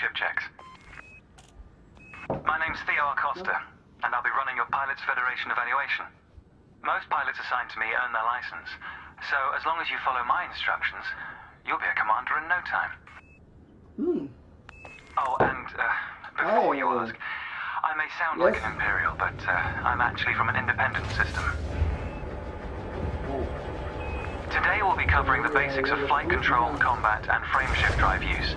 ship checks. My name's Theo Acosta, and I'll be running your Pilots Federation evaluation. Most pilots assigned to me earn their license, so as long as you follow my instructions, you'll be a commander in no time. Hmm. Oh, and uh, before you Oh. ask, I may sound like an Imperial, but uh, I'm actually from an independent system. Oh. Today we'll be covering the basics of flight control, combat, and frameshift drive use.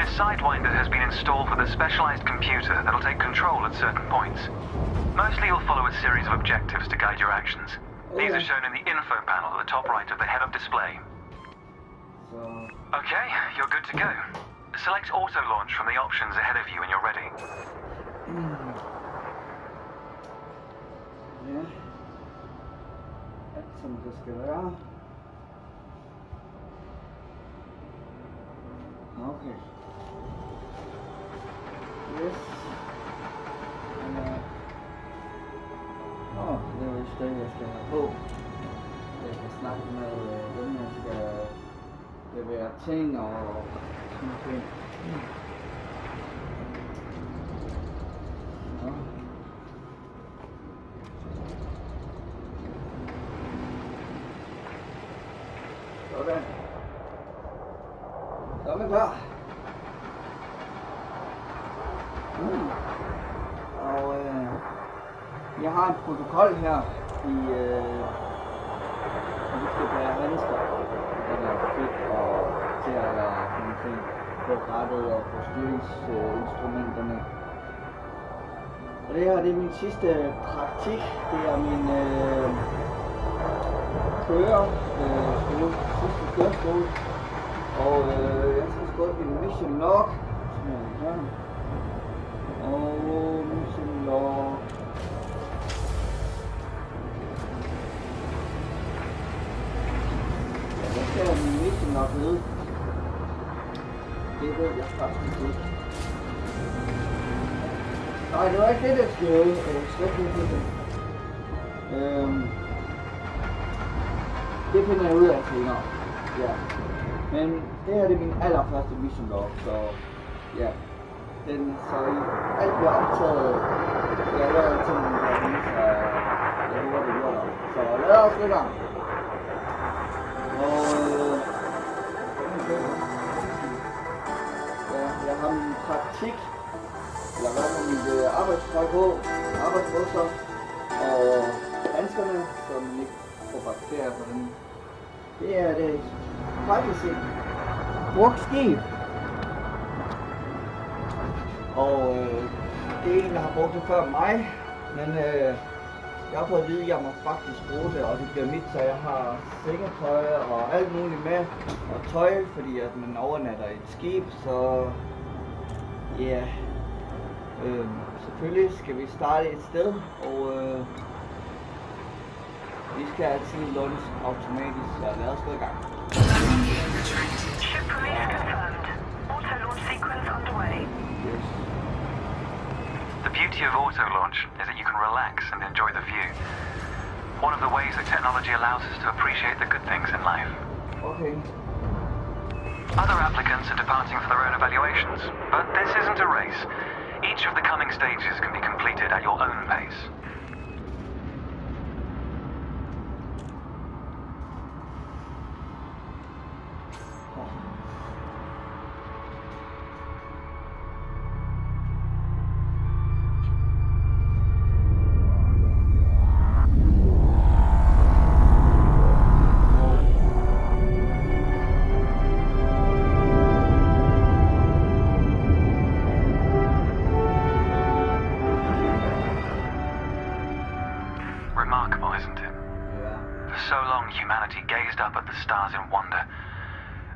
This Sidewinder has been installed with a specialized computer that'll take control at certain points. Mostly you'll follow a series of objectives to guide your actions. These are shown in the info panel at the top right of the head-up display. Okay, you're good to go. Select auto launch from the options ahead of you when you're ready. Ja. Alt som det. Okay. Yes. Men, øh... Åh, det er vist det, jeg skal have på. Jeg kan snakke med øh, dem, jeg skal levere ting og til at være omkring på rettet og på styringsinstrumenterne. Og det her det er min sidste øh, praktik. Det er min øh, kører øh, skole, sidste køreskole. Og øh, jeg skal skrive min mission log. Sådan her. Og mission log. Jeg skal have min mission log nede. Ikke det, der skulle øh, slet ikke det. Øhm, det finder jeg ud af senere. Ja. Men det her det er min allerførste mission log, så ja. Den, så i alt bliver optaget. Jeg laver altid nogle der så jeg håber det bliver der. Så praktik, eller hvad med mit øh, arbejdstøj på, arbejdsbukser og øh, handskerne, så man ikke får bakterier på dem. Det er det faktisk et brugt skib. Og øh, det er en, der har brugt det før mig, men øh, jeg har fået at vide, at jeg må faktisk bruge det, og det bliver mit, så jeg har sengetøj og alt muligt med, og tøj, fordi at man overnatter i et skib, så ja, øh, um, selvfølgelig skal vi starte et sted, og øh, vi skal altid lunch automatisk, så lad os gå i gang. Ship release confirmed. Auto launch sequence underway. Yes. The beauty of auto launch is that you can relax and enjoy the view. One of the ways that technology allows us to appreciate the good things in life. Okay. Other applicants are departing for their own evaluations, but this isn't a race. Each of the coming stages can be completed at your own pace.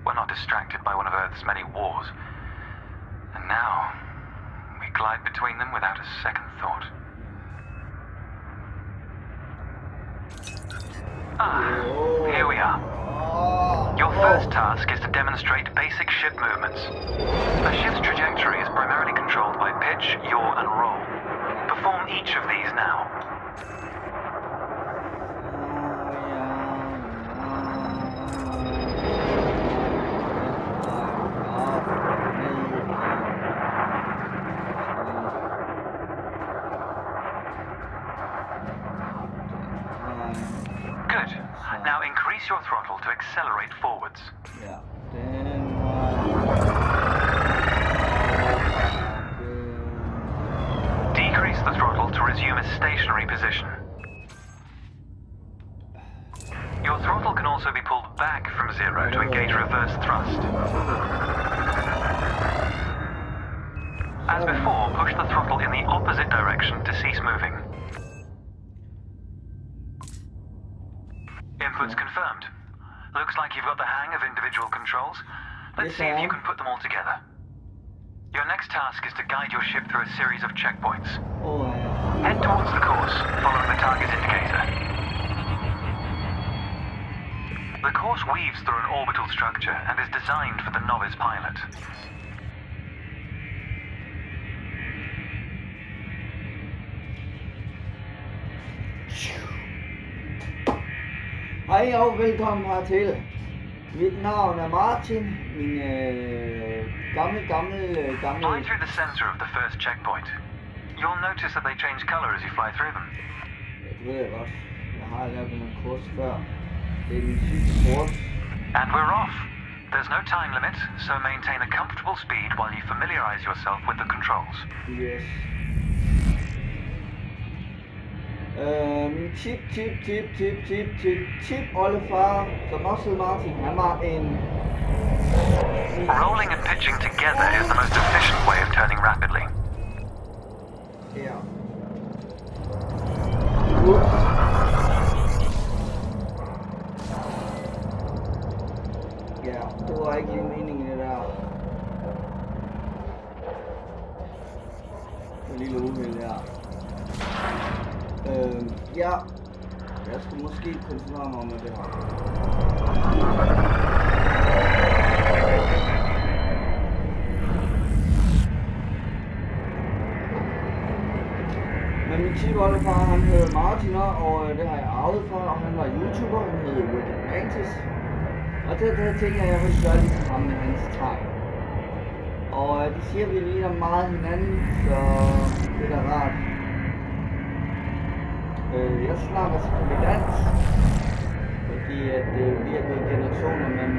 We're not distracted by one of Earth's many wars. And now, we glide between them without a second thought. Ah, here we are. Your first task is to demonstrate basic ship movements. A ship's trajectory is primarily controlled by pitch, yaw, and roll. Perform each of these now. increase your throttle to accelerate forwards. Yeah. Og, Decrease the throttle to resume a stationary position. Your throttle can also be pulled back from zero to engage reverse thrust. As before, push the throttle in the opposite direction to cease moving. Inputs confirmed. Looks like you've got the hang of individual controls. Let's see if you can put them all together. Your next task is to guide your ship through a series of checkpoints. Ja. Head towards the course, following the target indicator. The course weaves through an orbital structure and is designed for the novice pilot. Hej og velkommen hertil. Mit navn er Martin. Min øh, gamle, gamle, gamle... Fly through the center of the first checkpoint. You'll notice that they change color as you fly through them. Ja, det ved jeg godt. Jeg har lavet den kurs før. Det er min sidste kurs. And we're off. There's no time limit, so maintain a comfortable speed while you familiarize yourself with the controls. Yes. Tip, tip, tip, tip, tip, tip, tip oldefar, som også hed Martin, han var. Rolling and pitching together is the most efficient way of turning rapidly. Ups. Ja, det var ikke lige meningen det der. Det lille Øh, ja. Jeg skal måske koncentrere mig om det her. Men min tipoldefar, han hed Martin, og øh, det har jeg arvet fra, og han var YouTuber, han hed Wicked Mantis. Og det, det tænker jeg, jeg vil gøre ligesom ham med hans træk. Og øh, siger, at vi ligner meget hinanden, så det er da rart. Jeg snakker selvfølgelig dansk, fordi at øh, vi er gået generationer, men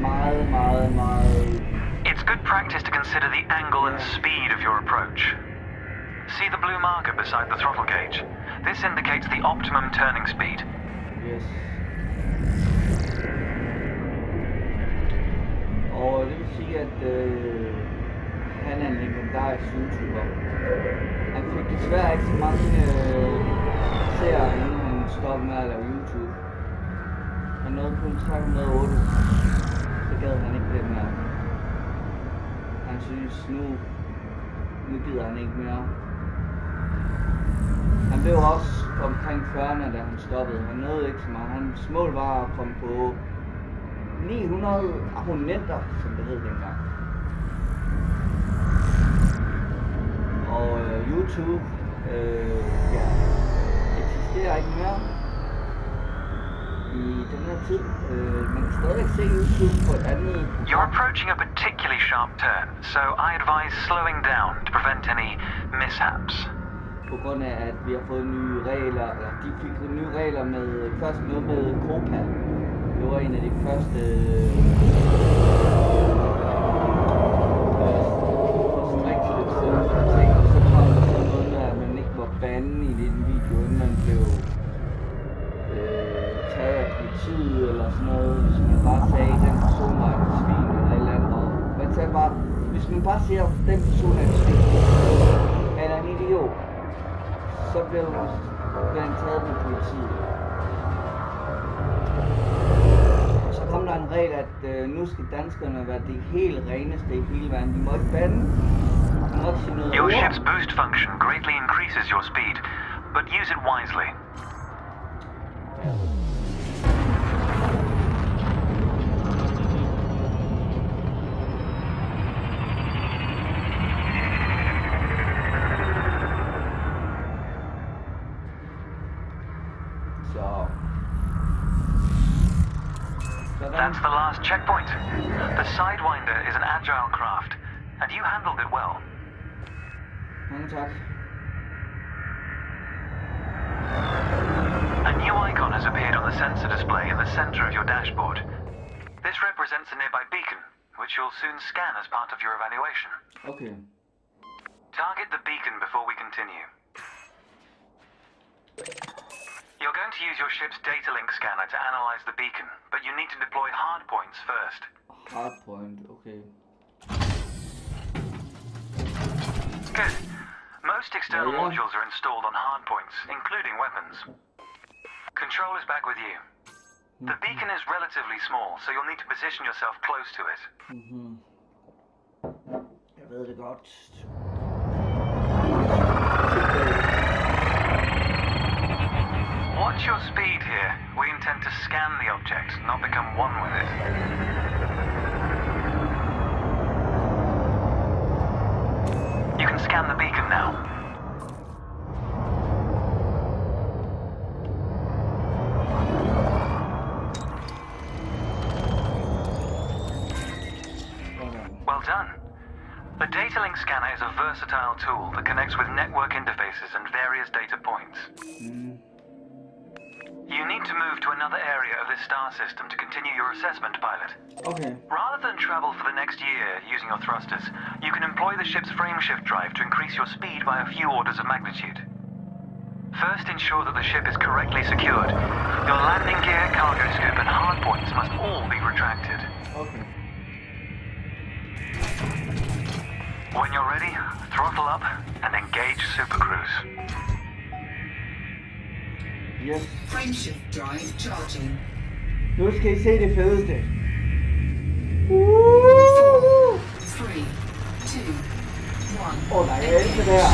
meget, meget, meget... It's good practice to consider the angle and speed of your approach. See the blue marker beside the throttle gauge. This indicates the optimum turning speed. Yes. Og det vil sige, at øh, han er en legendarisk YouTuber. Han fik desværre ikke så mange øh, ser, inden han stoppede med at lave YouTube. Han nåede kun 308. Så gad han ikke det mere. Han synes, nu, nu gider han ikke mere. Han blev også omkring 40'erne, da han stoppede. Han nåede ikke så meget. Hans mål var at komme på 900 abonnenter, som det hed dengang. Og øh, YouTube, øh, ja, eksisterer ikke mere i den her tid. Øh, man kan stadig se YouTube på et andet You're program. approaching a particularly sharp turn, so I advise slowing down to prevent any mishaps. på grund af, at vi har fået nye regler, eller de fik nye regler med, først noget med Copa. Det var en af de første restriktive politiet eller sådan noget, hvis man bare sagde, at den person var et svin eller et eller andet. Og man sagde bare, hvis man bare siger, at den person er et svin, eller en idiot, så blev blev han taget med politiet. Og så kom der en regel, at øh, nu skal danskerne være det helt reneste i hele verden. De må ikke bande, de må ikke sige noget Your ship's boost function greatly increases your speed, but use it wisely. Så... Sidewinder is an agile craft, and you handled it well. Mange tak. A new icon has appeared on the the sensor display in the center of your dashboard. This represents a nearby beacon, which you'll soon scan as part of your evaluation. Okay. Target the beacon before we continue. You're going to use your ship's data link scanner to analyze the beacon, but you need to deploy hardpoints first. Hardpoint, okay. Good. Most external Yeah, yeah. modules are installed on hardpoints, including weapons. Control is back with you. The beacon is relatively small, so you'll need to position yourself close to it. Mm -hmm. Jeg ved det godt. Watch your speed here. We intend to scan the object, not become one with it. You can scan the beacon now. Star system to continue your assessment, pilot. Okay. Rather than travel for the next year using your thrusters, you can employ the ship's frameshift drive to increase your speed by a few orders of magnitude. First, ensure that the ship is correctly secured. Your landing gear, cargo scoop, and hardpoints must all be retracted. Okay. When you're ready, throttle up and engage Super Cruise. Yes. Frameshift drive charging. Nu skal I se det. Three, two, one. Åh oh, nej, jeg elsker det her.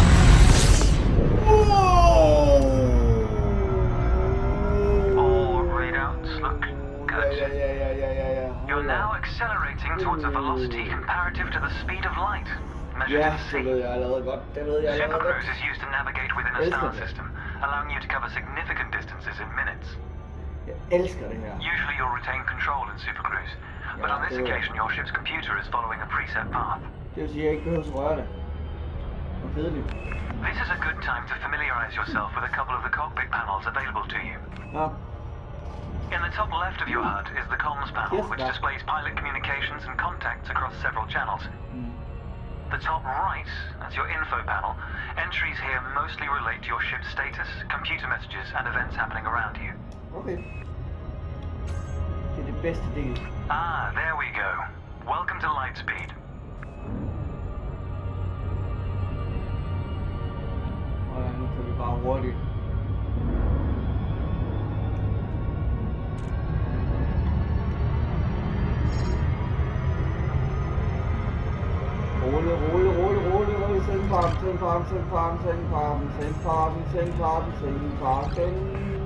All readouts look good. ja, ja, ja, ja, ja, ja. You're now accelerating towards a velocity comparative to the speed of light, measured Ja, in det ved C. jeg allerede godt. Det ved jeg allerede Supercruise is used to navigate within a star system, allowing you to cover significant distances in minutes. Jeg elsker det her. Usually you'll retain control in Supercruise, but on this occasion your ship's computer is following a preset path. Det vil sige, at jeg ikke behøver at røre det. Kedeligt. This is a good time to familiarize yourself with a couple of the cockpit panels available to you. Nå, In the top left of your HUD is the comms panel, Yes, which displays pilot communications and contacts across several channels. mm, The top right, that's your info panel. Entries here mostly relate to your ship's status, computer messages, and events happening around you. Okay. Det er det bedste del. Ah, there we go. Welcome to Lightspeed. Og ja, nu kan vi bare hurtigt. Rolig, rolig, rolig, rolig,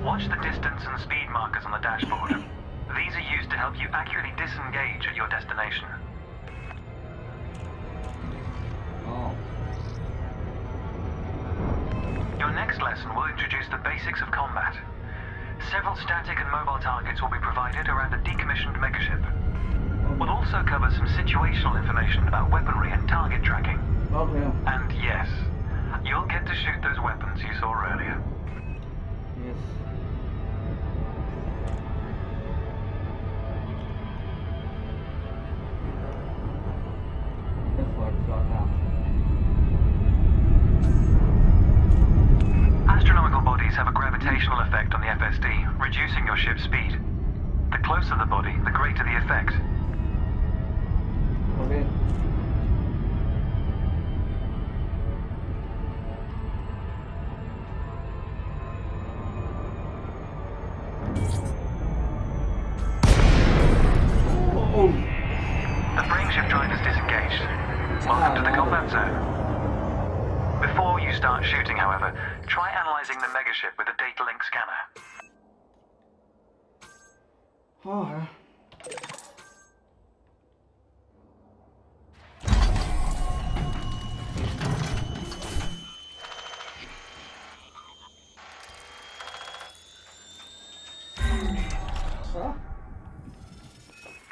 Watch the distance and speed markers on the dashboard. These are used to help you accurately disengage at your destination. Åh, Your next lesson will introduce the basics of combat. Several static and mobile targets will be provided around a decommissioned megaship. We'll also cover some situational information about weaponry and target tracking. Okay. And yes, you'll get to shoot those weapons you saw earlier. Yes. Flot, flot her. Astronomical bodies have a gravitational effect on the FSD, reducing your ship's speed. The closer the body, the greater the effect. Okay. The megaship with a data link scanner. oh.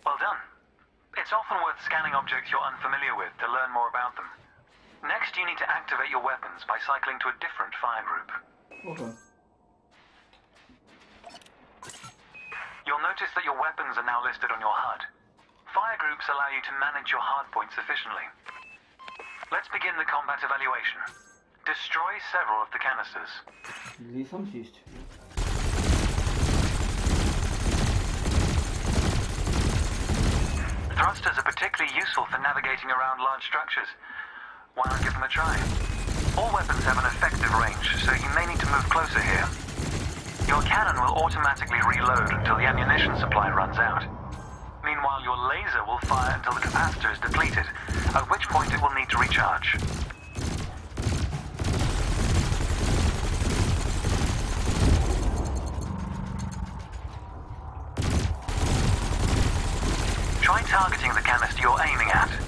Well done. It's often worth scanning objects you're unfamiliar with to learn more about them. Next, you need to activate your weapons by cycling to a different fire group. Okay. You'll notice that your weapons are now listed on your HUD. Fire groups allow you to manage your hardpoints efficiently. Let's begin the combat evaluation. Destroy several of the canisters. Thrusters are particularly useful for navigating around large structures. Why not give them a try? All weapons have an effective range, so you may need to move closer here. Your cannon will automatically reload until the ammunition supply runs out. Meanwhile, your laser will fire until the capacitor is depleted, at which point it will need to recharge. Try targeting the canister you're aiming at.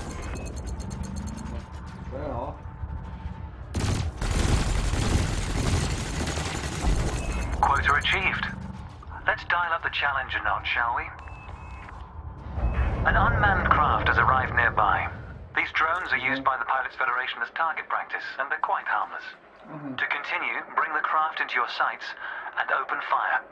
Challenge or not, shall we? An unmanned craft has arrived nearby. These drones are used by the Pilots Federation as target practice, and they're quite harmless. Okay. To continue, bring the craft into your sights and open fire.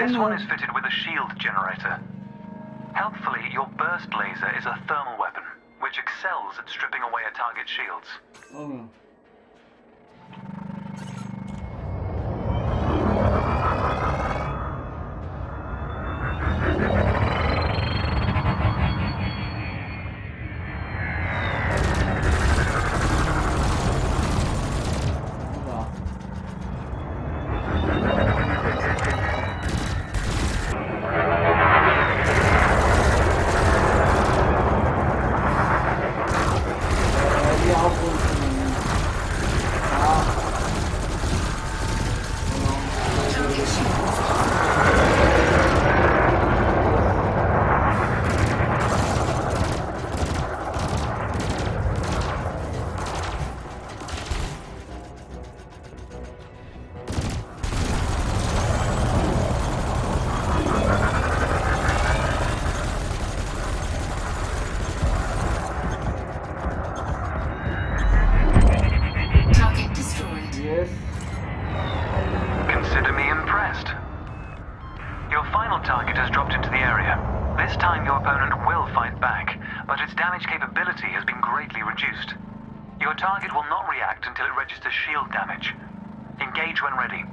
This one is fitted target has dropped into the area. This time your opponent will fight back, but its damage capability has been greatly reduced. Your target will not react until it registers shield damage. Engage when ready.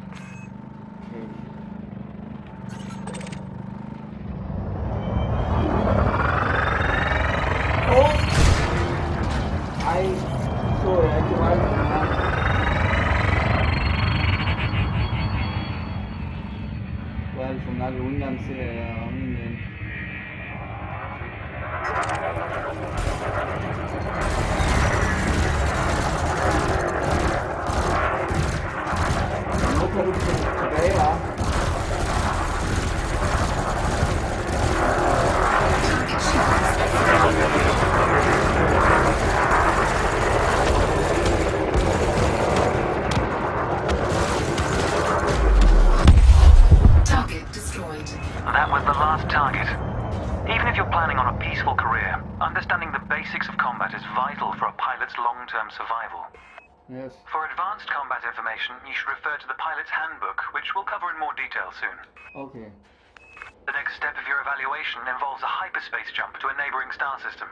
Yes. For advanced combat information, you should refer to the pilot's handbook, which we'll cover in more detail soon. Okay. The next step of your evaluation involves a hyperspace jump to a neighboring star system.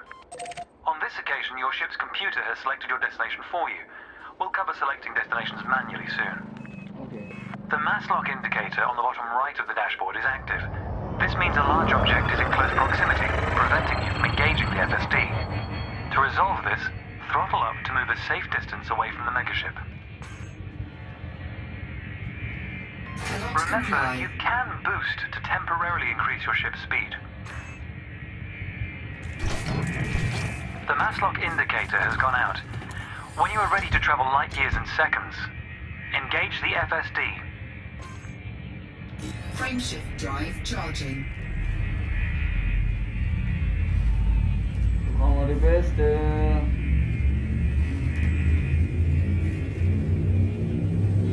On this occasion, your ship's computer has selected your destination for you. We'll cover selecting destinations manually soon. Okay. The mass lock indicator on the bottom right of the dashboard is active. This means a large object is in close proximity, preventing you from engaging the FSD. To resolve this, throttle up to move a safe distance away from the megaship. Cannot Remember, you can boost to temporarily increase your ship's speed. The mass lock indicator has gone out. When you are ready to travel light years in seconds, engage the FSD. Frameshift drive charging. Nu kommer det bedste. Uh,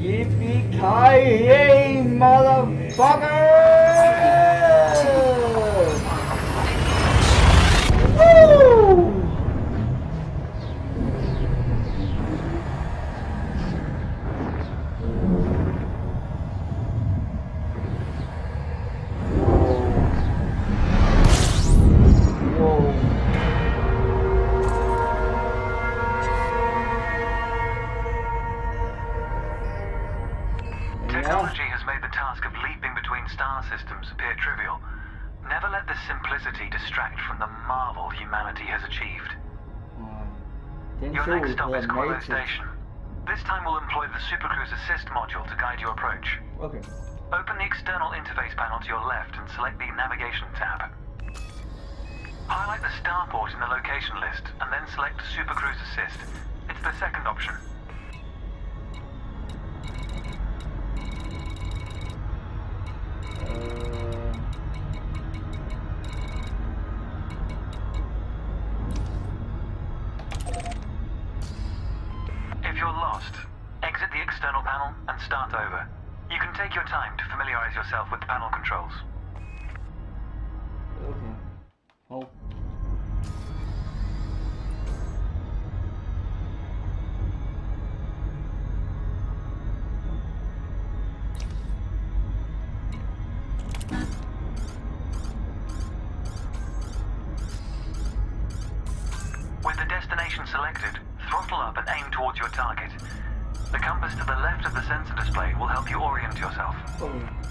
Yippee-ki-yay, motherfucker! Technology has made the task of leaping between star systems appear trivial. Never let this simplicity distract from the marvel humanity has achieved. Den Your next stop is hedder Station. This time we'll employ the Supercruise Assist module to guide your approach. Okay. Open the external interface panel to your left and select the Navigation tab. Highlight the starport in the location list and then select Supercruise Assist. It's the second option. Your target. The compass to the left of the sensor display will help you orient yourself. Okay.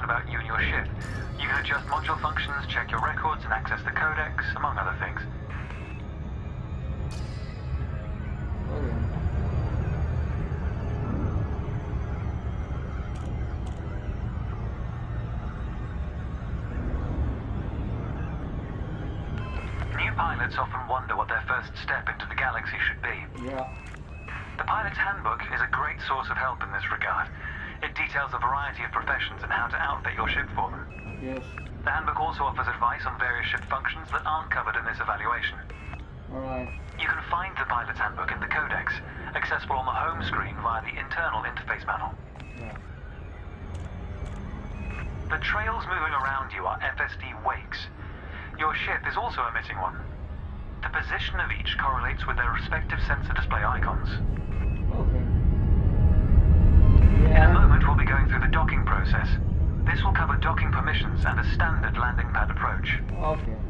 Information about you and your ship. You can adjust module functions, check your records, and access the codex, among other things. New pilots often wonder what their first step into the galaxy should be. Yeah. The pilot's handbook is a great source of help in this regard. Details a variety of professions and how to outfit your ship for them. Yes. The handbook also offers advice on various ship functions that aren't covered in this evaluation. Alright. You can find the pilot's handbook in the codex, accessible on the home screen via the internal interface panel. Yeah. The trails moving around you are FSD wakes. Your ship is also emitting one. The position of each correlates with their respective sensor display icons. Okay. And landing pad approach. Okay.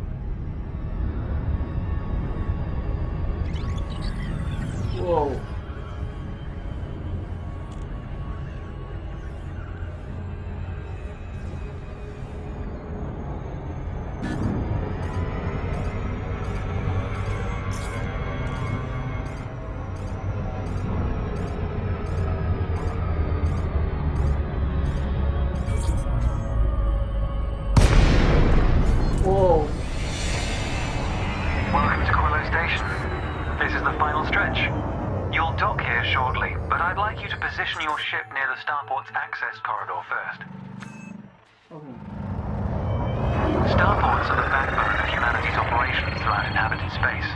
Space.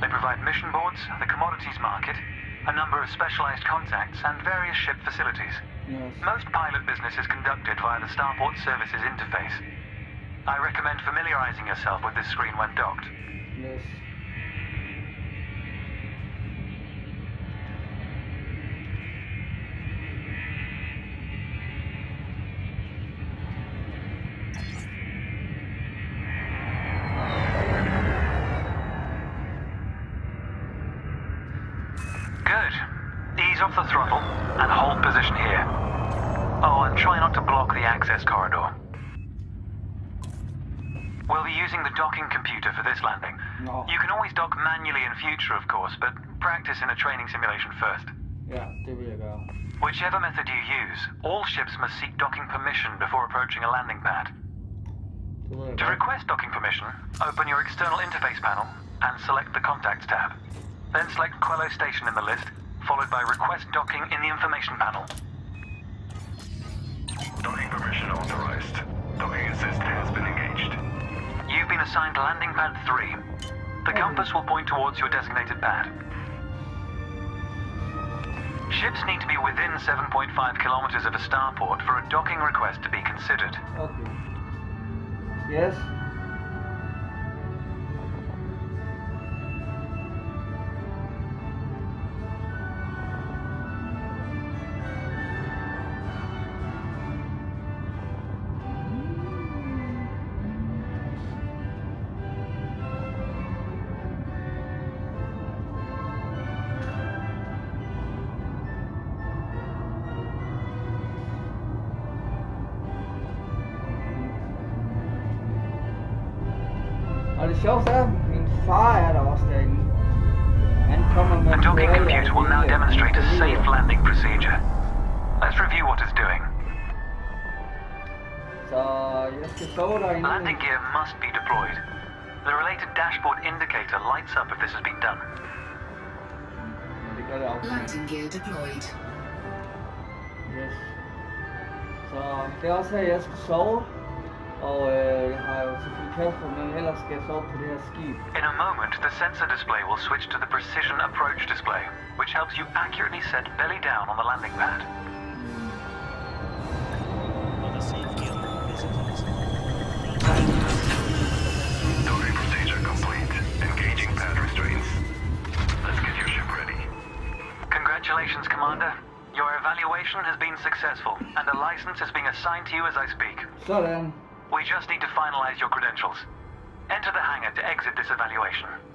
They provide mission boards, the commodities market, a number of specialized contacts, and various ship facilities. Yes. Most pilot business is conducted via the Starport Services interface. I recommend familiarizing yourself with this screen when docked. Yes. Whichever method you use, all ships must seek docking permission before approaching a landing pad. Det To request docking permission, open your external interface panel and select the Contacts tab. Then select Quello Station in the list, followed by Request Docking in the Information panel. Docking permission authorized. Docking assist has been engaged. You've been assigned Landing Pad 3. The compass will point towards your designated pad. Ships need to be within 7.5 kilometers of a starport for a docking request to be considered. Okay. Yes. Og det sjoveste min far er der også derinde. Han kommer The docking computer will now demonstrate a safe landing procedure. Let's review what it's doing. Så jeg skal sove derinde. Landing gear must be deployed. The related dashboard indicator lights up if this has been done. Men det gør det. Landing gear deployed. Yes. Så det er også her, jeg skal sove. Og øh, jeg har jo selvfølgelig kaffe, men ellers skal jeg sove på det her skib. In a moment, the sensor display will switch to the precision approach display, which helps you accurately set belly down on the landing pad. Docking procedure complete. Engaging pad restraints. Let's get your ship ready. Congratulations, Commander. Your evaluation has been successful, and a license is being assigned to you as I speak. Sådan. We just need to finalize your credentials. Enter the hangar to exit this evaluation.